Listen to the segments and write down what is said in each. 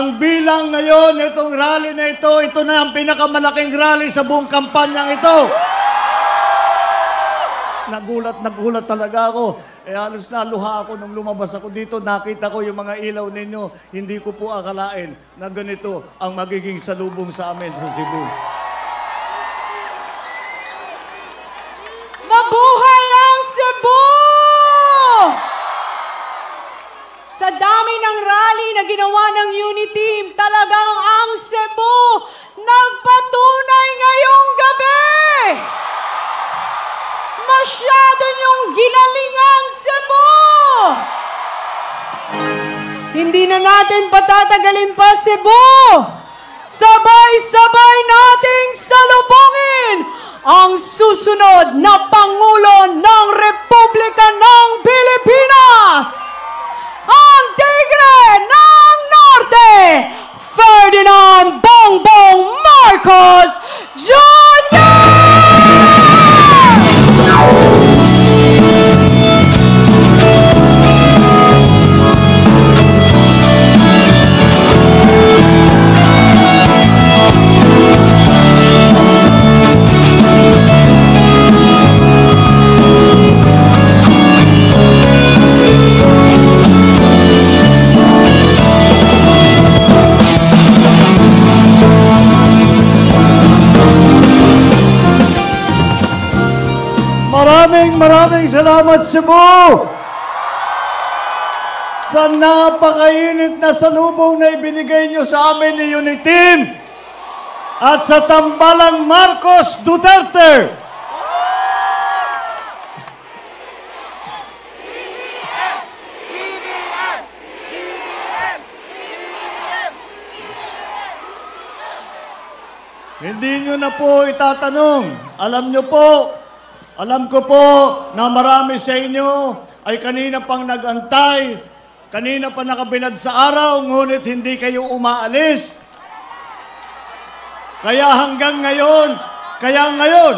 Ang bilang ngayon, itong rally na ito, ito na ang pinakamalaking rally sa buong kampanyang ito. Nagulat, nagulat talaga ako. Eh, halos naluha ako nung lumabas ako dito. Nakita ko yung mga ilaw ninyo. Hindi ko po akalain na ganito ang magiging salubong sa amin sa Cebu. Ginawa ng Uniteam, talagang ang Cebu nagpatunay ngayong gabi! Masyado niyong ginalingan Cebu! Hindi na natin patatagalin pa Cebu! Sabay-sabay nating salubungin ang susunod na Pangulo ng Republika ng Pilipinas! Ferdinand Bongbong Marcos Jr. Maraming salamat Cebu! Sa napakainit na salubong na ibinigay nyo sa amin ni Uniteam at sa tambalang Marcos Duterte. Hindi nyo na po itatanong. Alam nyo po, alam ko po na marami sa inyo ay kanina pang nagantay, kanina pa nakabilad sa araw, ngunit hindi kayo umaalis. Kaya hanggang ngayon, kaya ngayon,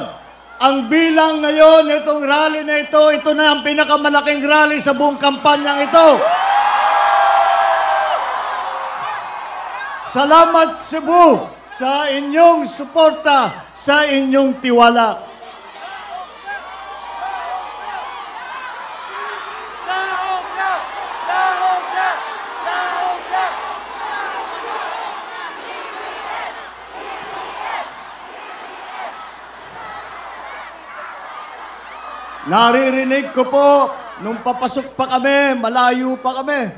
ang bilang ngayon, itong rally na ito, ito na ang pinakamalaking rally sa buong kampanyang ito. Salamat Cebu sa inyong suporta, sa inyong tiwala. Naririnig ko po, nung papasok pa kami, malayo pa kami.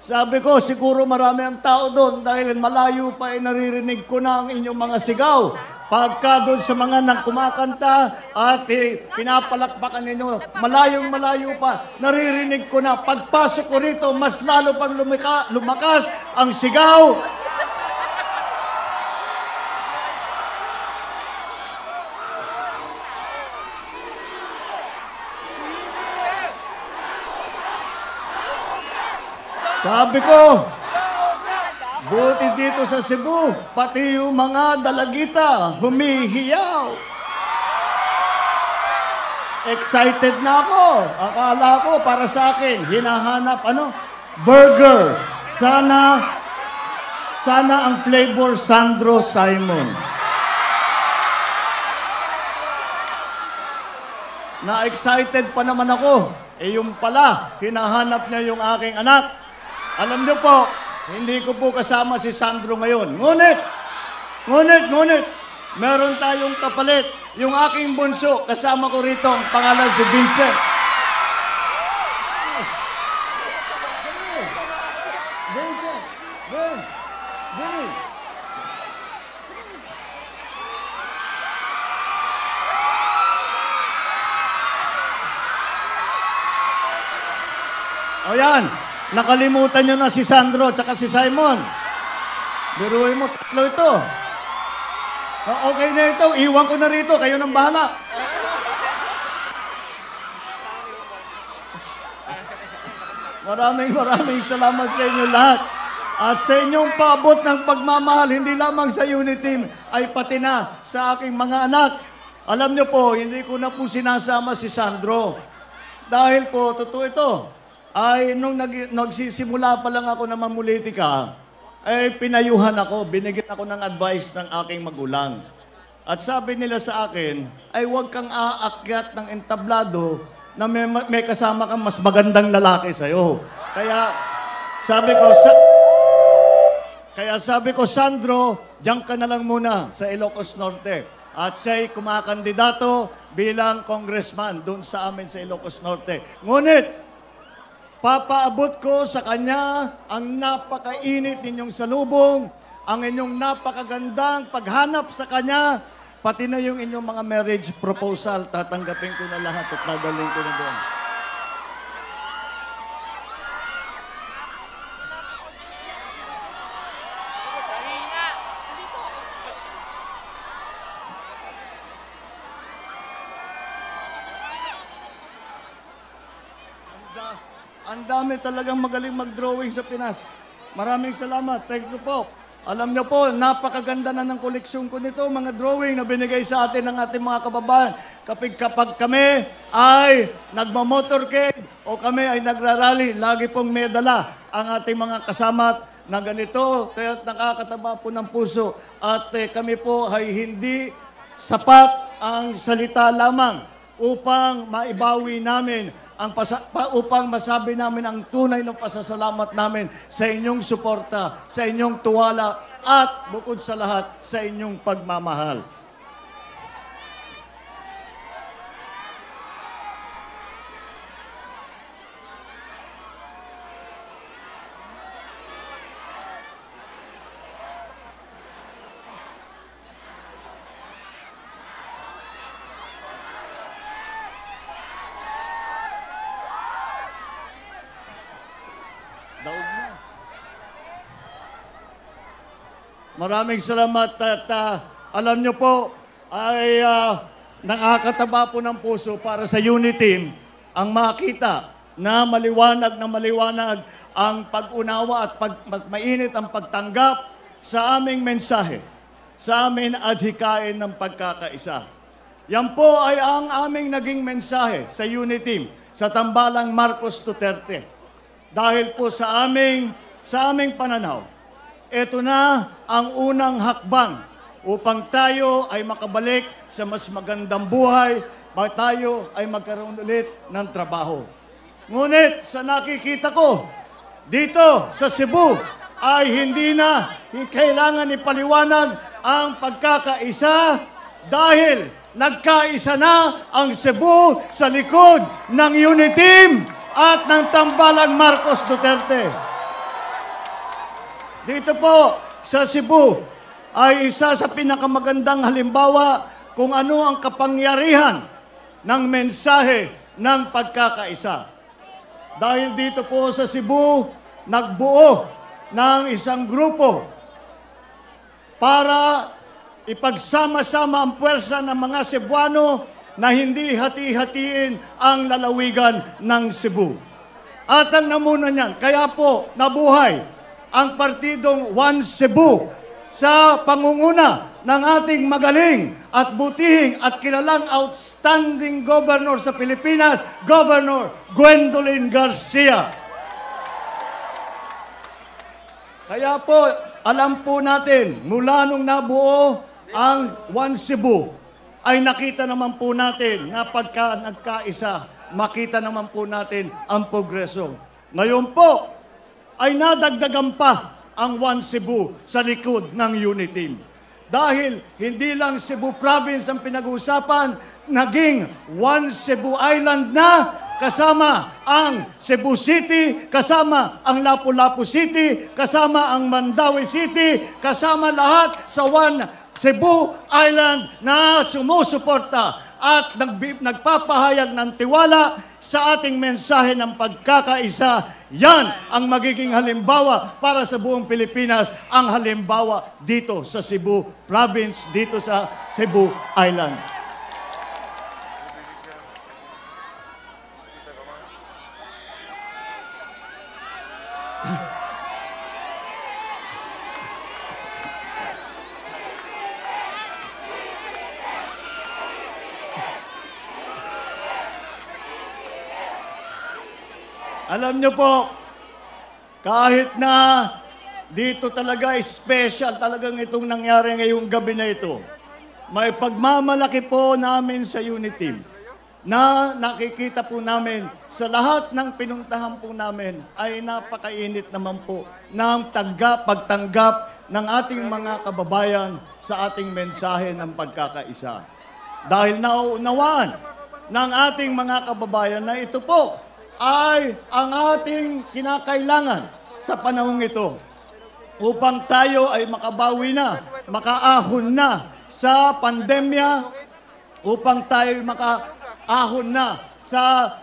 Sabi ko, siguro marami ang tao doon dahil malayo pa ay naririnig ko na ang inyong mga sigaw. Pagka doon sa mga nang kumakanta at pinapalakpakan ninyo, malayong malayo pa, naririnig ko na. Pagpasok ko rito, mas lalo pang lumika, lumakas ang sigaw. Sabi ko, buti dito sa Cebu, pati yung mga dalagita, humihiyaw. Excited na ako. Akala ko para sa akin, hinahanap ano? Burger. Sana, sana ang flavor Sandro Simon. Na-excited pa naman ako. Eh yung pala, hinahanap niya yung aking anak. Alam niyo po, hindi ko po kasama si Sandro ngayon. Ngunit, ngunit, ngunit, meron tayong kapalit. Yung aking bunso, kasama ko rito, ang pangalan si Vincent. Vincent, Vin, Vinny. O yan, nakalimutan nyo na si Sandro at si Simon. Biruin mo, tatlo ito. Okay na ito, iwan ko na rito, kayo nang bahala. Maraming maraming salamat sa inyo lahat. At sa inyong paabot ng pagmamahal, hindi lamang sa unit team, ay pati na sa aking mga anak. Alam niyo po, hindi ko na po sinasama si Sandro. Dahil po, totoo ito, ay nung nag, nagsisimula pa lang ako na mamulitika, ay pinayuhan ako, binigyan ako ng advice ng aking magulang. At sabi nila sa akin, ay huwag kang aakyat ng entablado na may, may kasama kang mas magandang lalaki sa'yo. Kaya sabi ko, sa, kaya sabi ko, Sandro, diyan ka na lang muna sa Ilocos Norte. At siya'y kumakandidato bilang congressman doon sa amin sa Ilocos Norte. Ngunit, papaabot ko sa kanya ang napakainit ninyong salubong, ang inyong napakagandang paghanap sa kanya, pati na yung inyong mga marriage proposal, tatanggapin ko na lahat at dadalhin ko na doon. Dami talagang magaling mag-drawing sa Pinas. Maraming salamat. Thank you po. Alam niyo po, napakaganda na ng koleksyon ko nito, mga drawing na binigay sa atin ng ating mga kababayan. Kapag, kapag kami ay nagmamotorcade o kami ay nagrarally, lagi pong may dala ang ating mga kasama na ganito, kaya nakakataba po ng puso. At eh, kami po ay hindi sapat ang salita lamang upang maibawi namin ang pasa- pa- upang masabi namin ang tunay ng pasasalamat namin sa inyong suporta, sa inyong tuwala at bukod sa lahat sa inyong pagmamahal. Daog na. Maraming salamat at ah, alam nyo po ay ah, nakakataba po ng puso para sa Uniteam ang makita na maliwanag na maliwanag ang pag-unawa at pag, ma- mainit ang pagtanggap sa aming mensahe, sa amin adhikain ng pagkakaisa. Yan po ay ang aming naging mensahe sa Uniteam, sa tambalang Marcos Duterte. Dahil po sa aming, sa aming pananaw, ito na ang unang hakbang upang tayo ay makabalik sa mas magandang buhay, para tayo ay magkaroon ulit ng trabaho. Ngunit sa nakikita ko, dito sa Cebu ay hindi na kailangan ipaliwanag ang pagkakaisa dahil nagkaisa na ang Cebu sa likod ng Uniteam at ng tambalang Marcos Duterte. Dito po sa Cebu ay isa sa pinakamagandang halimbawa kung ano ang kapangyarihan ng mensahe ng pagkakaisa. Dahil dito po sa Cebu, nagbuo ng isang grupo para ipagsama-sama ang puwersa ng mga Cebuano na hindi hati-hatiin ang lalawigan ng Cebu. At ang namuna niyan, kaya po nabuhay ang partidong One Cebu sa pangunguna ng ating magaling at butihing at kilalang outstanding governor sa Pilipinas, Governor Gwendolyn Garcia. Kaya po, alam po natin, mula nung nabuo ang One Cebu, ay nakita naman po natin na pagka nagkaisa, makita naman po natin ang progreso. Ngayon po, ay nadagdagan pa ang One Cebu sa likod ng Uniteam. Dahil hindi lang Cebu Province ang pinag-uusapan, naging One Cebu Island na kasama ang Cebu City, kasama ang Lapu-Lapu City, kasama ang Mandawi City, kasama lahat sa One Cebu Island na sumusuporta at nagpapahayag ng tiwala sa ating mensahe ng pagkakaisa. Yan ang magiging halimbawa para sa buong Pilipinas, ang halimbawa dito sa Cebu Province, dito sa Cebu Island. Alam niyo po, kahit na dito talaga special talagang itong nangyari ngayong gabi na ito. May pagmamalaki po namin sa Unity na nakikita po namin sa lahat ng pinuntahan po namin ay napakainit naman po ng tanggap, pagtanggap ng ating mga kababayan sa ating mensahe ng pagkakaisa. Dahil naunawaan ng ating mga kababayan na ito po ay ang ating kinakailangan sa panahong ito upang tayo ay makabawi na, makaahon na sa pandemya, upang tayo ay makaahon na sa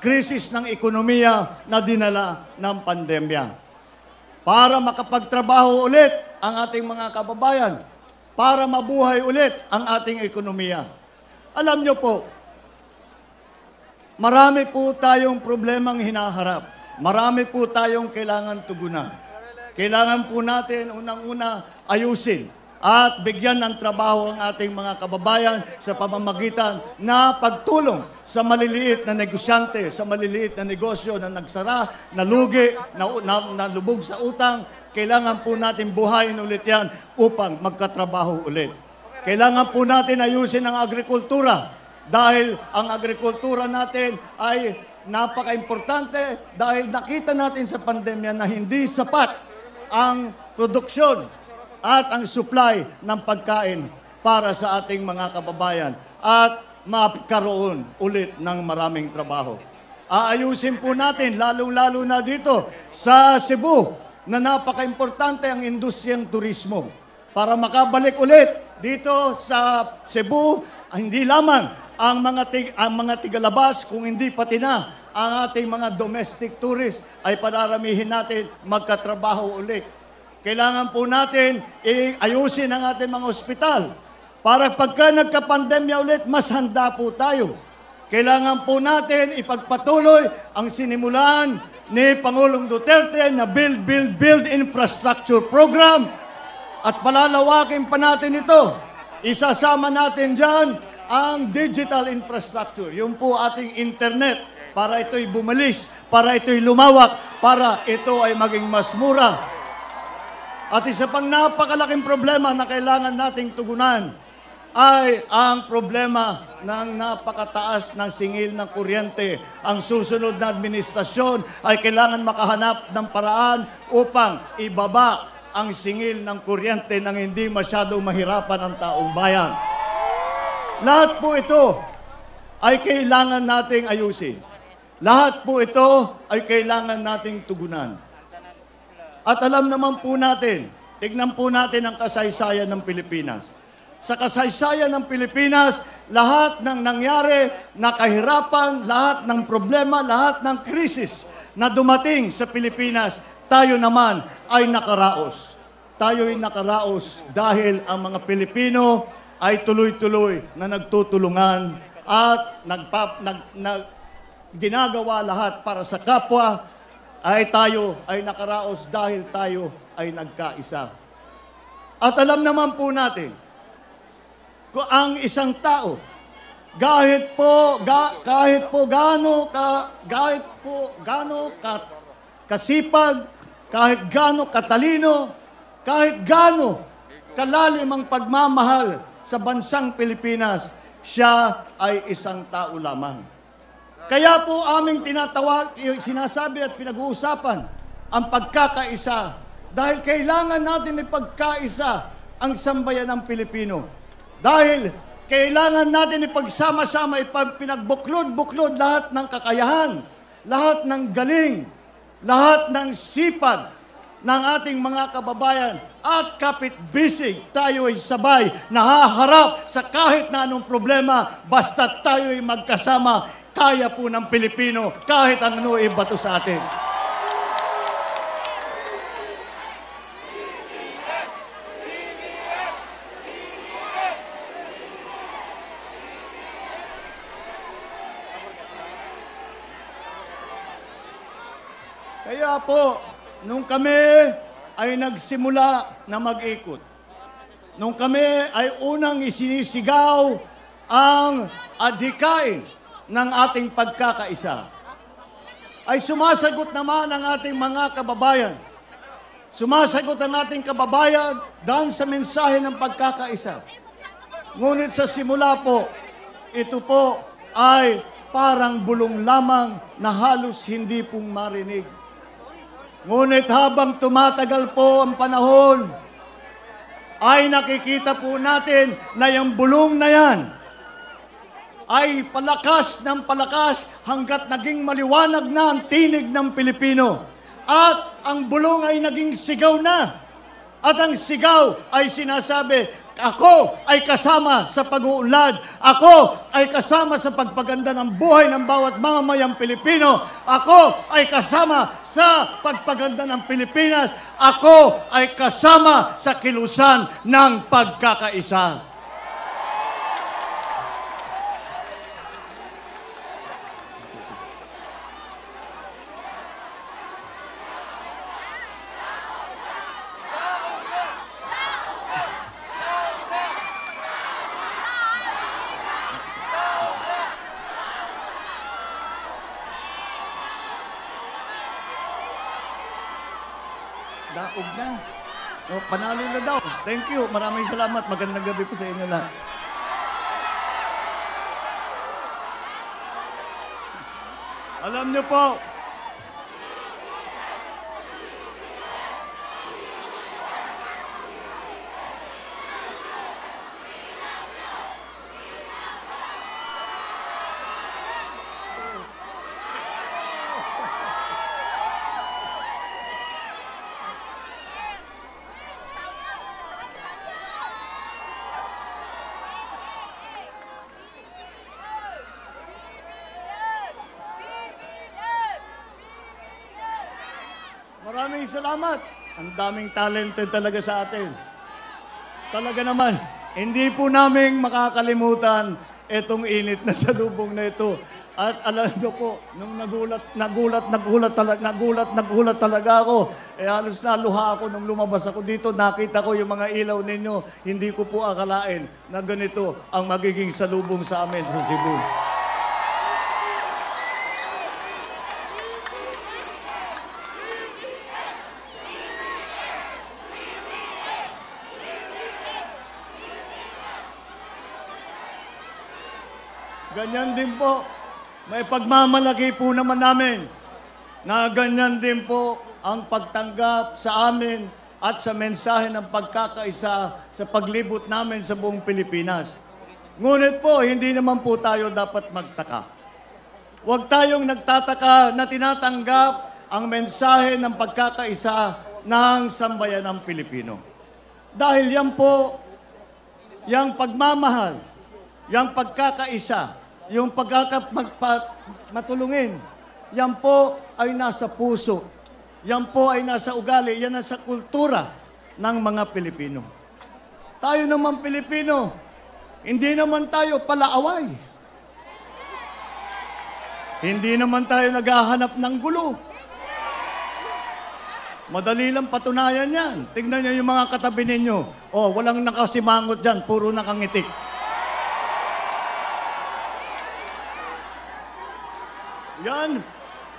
krisis ng ekonomiya na dinala ng pandemya. Para makapagtrabaho ulit ang ating mga kababayan, para mabuhay ulit ang ating ekonomiya. Alam nyo po, marami po tayong problemang hinaharap. Marami po tayong kailangan tugunan. Kailangan po natin unang-una ayusin at bigyan ng trabaho ang ating mga kababayan sa pamamagitan na pagtulong sa maliliit na negosyante, sa maliliit na negosyo na nagsara, nalugi, na, na, nalubog sa utang. Kailangan po natin buhayin ulit yan upang magkatrabaho ulit. Kailangan po natin ayusin ang agrikultura dahil ang agrikultura natin ay napaka-importante dahil nakita natin sa pandemya na hindi sapat ang produksyon at ang supply ng pagkain para sa ating mga kababayan at magkaroon ulit ng maraming trabaho. Aayusin po natin, lalong-lalo na dito sa Cebu, na napaka-importante ang industriyang turismo para makabalik ulit dito sa Cebu, hindi lamang ang mga tig, ang mga tigalabas kung hindi pati na ang ating mga domestic tourists ay padaramihin natin magkatrabaho ulit. Kailangan po natin ayusin ang ating mga ospital para pagka nagka-pandemya ulit, mas handa po tayo. Kailangan po natin ipagpatuloy ang sinimulan ni Pangulong Duterte na Build, Build, Build Infrastructure Program at palalawakin pa natin ito. Isasama natin dyan ang digital infrastructure, yung po ating internet, para ito'y bumalis, para ito'y lumawak, para ito ay maging mas mura. At isa pang napakalaking problema na kailangan nating tugunan ay ang problema ng napakataas ng singil ng kuryente. Ang susunod na administrasyon ay kailangan makahanap ng paraan upang ibaba ang singil ng kuryente nang hindi masyado mahirapan ang taong bayan. Lahat po ito ay kailangan nating ayusin. Lahat po ito ay kailangan nating tugunan. At alam naman po natin, tignan po natin ang kasaysayan ng Pilipinas. Sa kasaysayan ng Pilipinas, lahat ng nangyari na kahirapan, lahat ng problema, lahat ng krisis na dumating sa Pilipinas, tayo naman ay nakaraos. Tayo ay nakaraos dahil ang mga Pilipino ay tuloy-tuloy na nagtutulungan at nagpa, nag, nag, ginagawa lahat para sa kapwa, ay tayo ay nakaraos dahil tayo ay nagkaisa. At alam naman po natin, kung ang isang tao, kahit po, ga, kahit po gaano ka, kahit po gaano ka, kasipag, kahit gaano katalino, kahit gaano kalalim ang pagmamahal sa bansang Pilipinas, siya ay isang tao lamang. Kaya po aming tinatawag, sinasabi at pinag-uusapan ang pagkakaisa. Dahil kailangan natin ipagkaisa ang sambayan ng Pilipino. Dahil kailangan natin ipagsama-sama, ipagpinagbuklod-buklod lahat ng kakayahan, lahat ng galing, lahat ng sipag ng ating mga kababayan at kapit bisig tayo ay sabay nahaharap sa kahit na anong problema basta tayo ay magkasama kaya po ng Pilipino kahit ano ibato sa atin. Kaya po, nung kami ay nagsimula na mag-ikot, nung kami ay unang isinisigaw ang adhikain ng ating pagkakaisa, ay sumasagot naman ang ating mga kababayan Sumasagot ang ating kababayan dahil sa mensahe ng pagkakaisa. Ngunit sa simula po, ito po ay parang bulong lamang na halos hindi pong marinig. Ngunit habang tumatagal po ang panahon, ay nakikita po natin na yung bulong na yan ay palakas ng palakas hanggat naging maliwanag na ang tinig ng Pilipino. At ang bulong ay naging sigaw na. At ang sigaw ay sinasabi, ako ay kasama sa pag-uunlad. Ako ay kasama sa pagpaganda ng buhay ng bawat mamamayang Pilipino. Ako ay kasama sa pagpaganda ng Pilipinas. Ako ay kasama sa kilusan ng pagkakaisa. Daog na. O, panalo na daw. Thank you. Maraming salamat. Magandang gabi po sa inyo lahat. Alam niyo po, maraming salamat. Ang daming talented talaga sa atin. Talaga naman, hindi po namin makakalimutan itong init na salubong na ito. At alam niyo po, nung nagulat, nagulat, nagulat, talaga, nagulat, nagulat talaga ako. Eh halos naluha ako nung lumabas ako dito. Nakita ko yung mga ilaw ninyo. Hindi ko po akalain na ganito ang magiging salubong sa amin sa Cebu. Ganyan din po. May pagmamalaki po naman namin na ganyan din po ang pagtanggap sa amin at sa mensahe ng pagkakaisa sa paglibot namin sa buong Pilipinas. Ngunit po, hindi naman po tayo dapat magtaka. Huwag tayong nagtataka na tinatanggap ang mensahe ng pagkakaisa ng sambayan ng Pilipino. Dahil yan po, yung pagmamahal, yung pagkakaisa, yung pagkaka magpa- matulungin, yan po ay nasa puso. Yan po ay nasa ugali, yan nasa kultura ng mga Pilipino. Tayo naman Pilipino, hindi naman tayo palaaway. Hindi naman tayo naghahanap ng gulo. Madali lang patunayan yan. Tingnan niyo yung mga katabi ninyo. Oh, walang nakasimangot dyan, puro nakangitik. Yan,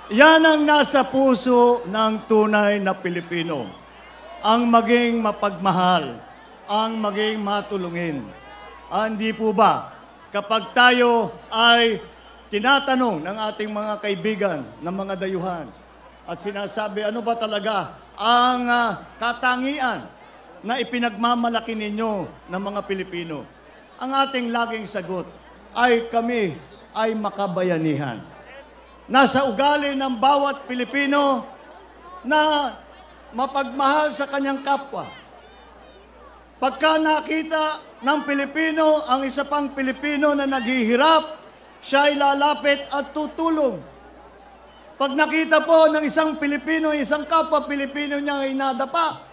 yan ang nasa puso ng tunay na Pilipino. Ang maging mapagmahal, ang maging matulungin. Ah, hindi po ba, kapag tayo ay tinatanong ng ating mga kaibigan, ng mga dayuhan, at sinasabi, ano ba talaga ang ah, katangian na ipinagmamalaki ninyo ng mga Pilipino? Ang ating laging sagot ay kami ay makabayanihan nasa ugali ng bawat Pilipino na mapagmahal sa kanyang kapwa. Pagka nakita ng Pilipino ang isa pang Pilipino na naghihirap, siya ay lalapit at tutulong. Pag nakita po ng isang Pilipino, isang kapwa Pilipino niya ay nadapa,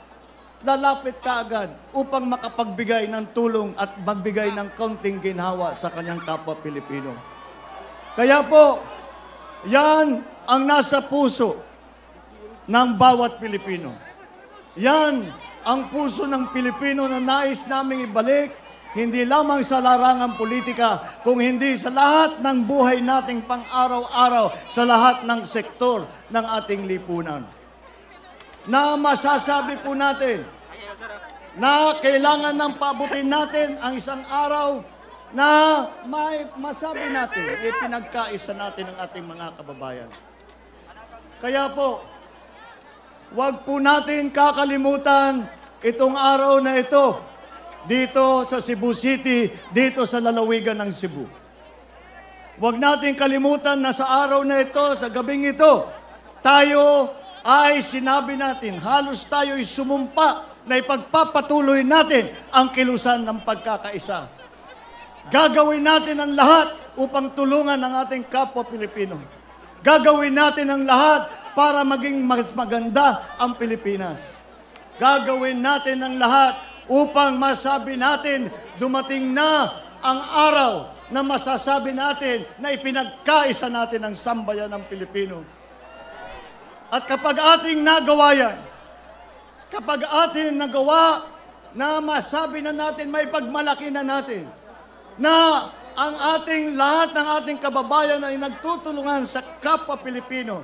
lalapit ka agad upang makapagbigay ng tulong at magbigay ng kaunting ginhawa sa kanyang kapwa Pilipino. Kaya po, yan ang nasa puso ng bawat Pilipino. Yan ang puso ng Pilipino na nais naming ibalik, hindi lamang sa larangan politika, kung hindi sa lahat ng buhay nating pang-araw-araw, sa lahat ng sektor ng ating lipunan. na masasabi po natin na kailangan ng paabutin natin ang isang araw na may masabi natin, eh, pinagkaisa natin ang ating mga kababayan. Kaya po, Huwag po natin kakalimutan itong araw na ito dito sa Cebu City, dito sa lalawigan ng Cebu. Huwag natin kalimutan na sa araw na ito, sa gabing ito, tayo ay sinabi natin, halos tayo ay sumumpa na ipagpapatuloy natin ang kilusan ng pagkakaisa. Gagawin natin ang lahat upang tulungan ang ating kapwa Pilipino. Gagawin natin ang lahat para maging mas maganda ang Pilipinas. Gagawin natin ang lahat upang masabi natin dumating na ang araw na masasabi natin na ipinagkaisa natin ang sambayan ng Pilipino. At kapag ating nagawa yan, kapag ating nagawa na masabi na natin, may pagmalaki na natin, na ang ating lahat ng ating kababayan ay nagtutulungan sa kapwa Pilipino,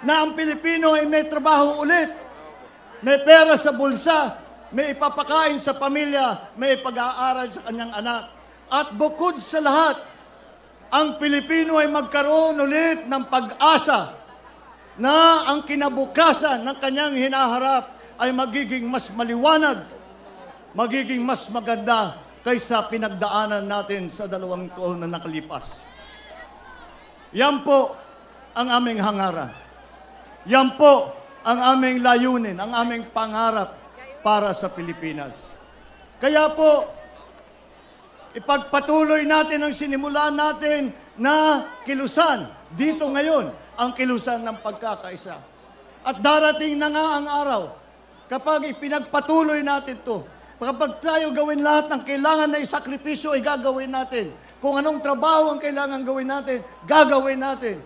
na ang Pilipino ay may trabaho ulit, may pera sa bulsa, may ipapakain sa pamilya, may pag-aaral sa kanyang anak. At bukod sa lahat, ang Pilipino ay magkaroon ulit ng pag-asa na ang kinabukasan ng kanyang hinaharap ay magiging mas maliwanag, magiging mas maganda kaysa pinagdaanan natin sa dalawang taon na nakalipas. Yan po ang aming hangaran. Yan po ang aming layunin, ang aming pangarap para sa Pilipinas. Kaya po, ipagpatuloy natin ang sinimulan natin na kilusan dito ngayon, ang kilusan ng pagkakaisa. At darating na nga ang araw kapag ipinagpatuloy natin to, kapag tayo gawin lahat ng kailangan na isakripisyo ay gagawin natin. Kung anong trabaho ang kailangan gawin natin, gagawin natin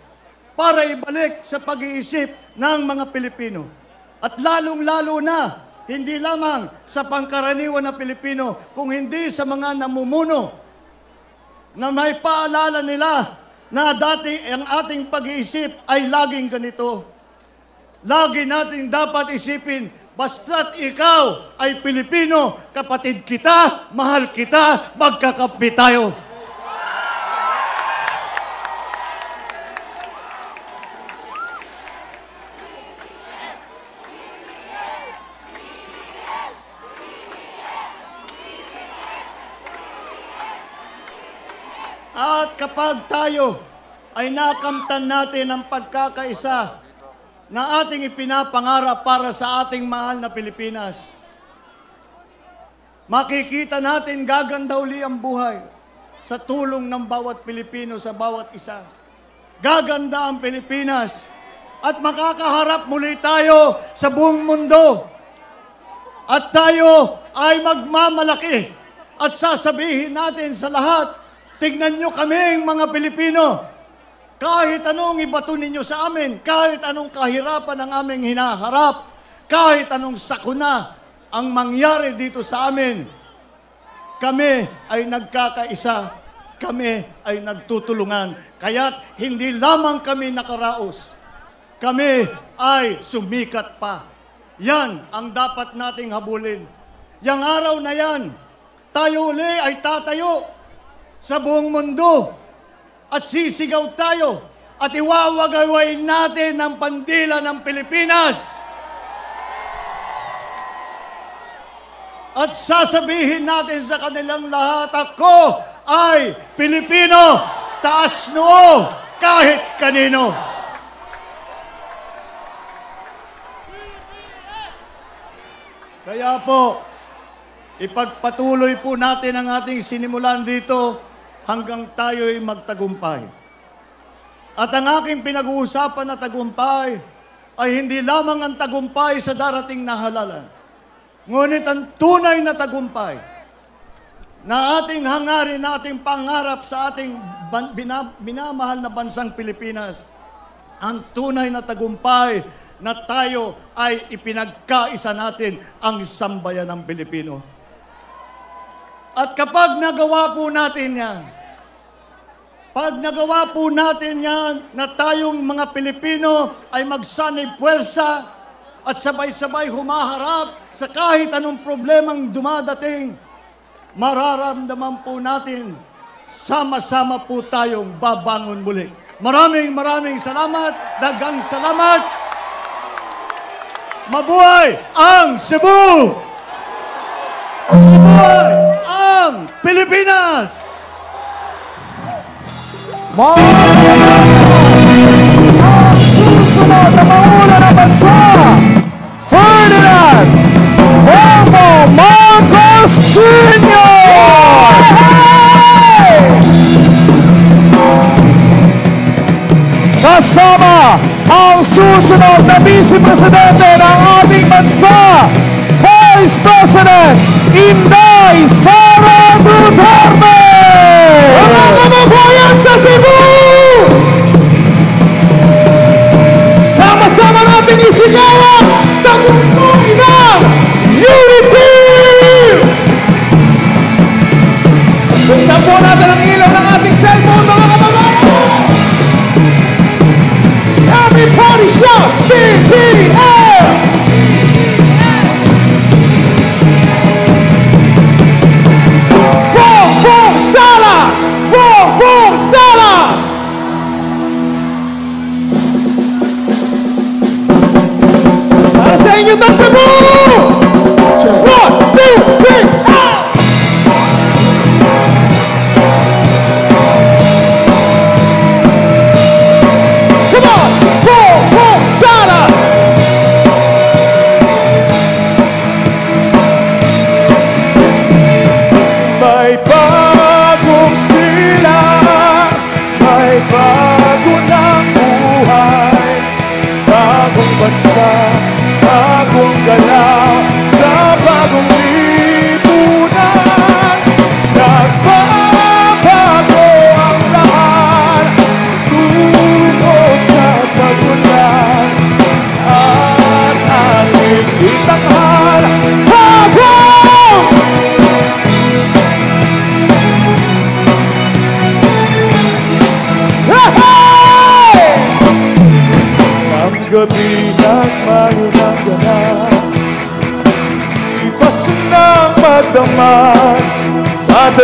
para ibalik sa pag-iisip ng mga Pilipino. At lalong-lalo na, hindi lamang sa pangkaraniwan na Pilipino, kung hindi sa mga namumuno na may paalala nila na dati ang ating pag-iisip ay laging ganito. Lagi nating dapat isipin, basta't ikaw ay Pilipino, kapatid kita, mahal kita, magkakampi tayo. At kapag tayo ay nakamtan natin ang pagkakaisa na ating ipinapangarap para sa ating mahal na Pilipinas, makikita natin gaganda uli ang buhay sa tulong ng bawat Pilipino sa bawat isa. Gaganda ang Pilipinas at makakaharap muli tayo sa buong mundo. At tayo ay magmamalaki at sasabihin natin sa lahat, tignan nyo kaming mga Pilipino. Kahit anong ibato ninyo sa amin, kahit anong kahirapan ang aming hinaharap, kahit anong sakuna ang mangyari dito sa amin, kami ay nagkakaisa, kami ay nagtutulungan. Kaya't hindi lamang kami nakaraos, kami ay sumikat pa. Yan ang dapat nating habulin. Yang araw na yan, tayo uli ay tatayo sa buong mundo at sisigaw tayo at iwawagaway natin ang pandila ng Pilipinas. At sasabihin natin sa kanilang lahat, ako ay Pilipino, taas noo, kahit kanino. Kaya po, ipagpatuloy po natin ang ating sinimulan dito hanggang tayo'y magtagumpay. At ang aking pinag-uusapan na tagumpay ay hindi lamang ang tagumpay sa darating na halalan. Ngunit ang tunay na tagumpay na ating hangarin, na ating pangarap sa ating ban- bina- minamahal na bansang Pilipinas, ang tunay na tagumpay na tayo ay ipinagkaisa natin ang sambayan ng Pilipino. At kapag nagawa po natin yan, pag nagawa po natin yan na tayong mga Pilipino ay magsanib puwersa at sabay-sabay humaharap sa kahit anong problemang dumadating, mararamdaman po natin, sama-sama po tayong babangon muli. Maraming maraming salamat, dagang salamat. Mabuhay ang Cebu! Mabuhay ang Pilipinas! Ang susunod na mauna ng bansa, Ferdinand Bobo Marcos Jr. Kasama ang susunod na Vice Presidente ng ating bansa, Vice President Inday Sara Duterte! Mga kababayan sa Cebu! Sama-sama natin isigawan tagumpay ng Unity!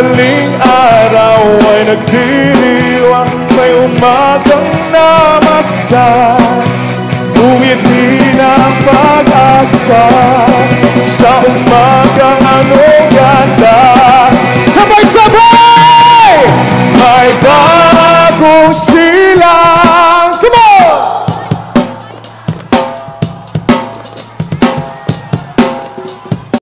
madaling araw ay nagdiriwang May umagang namasdan Umiti na ang pag-asa. Sa umagang ano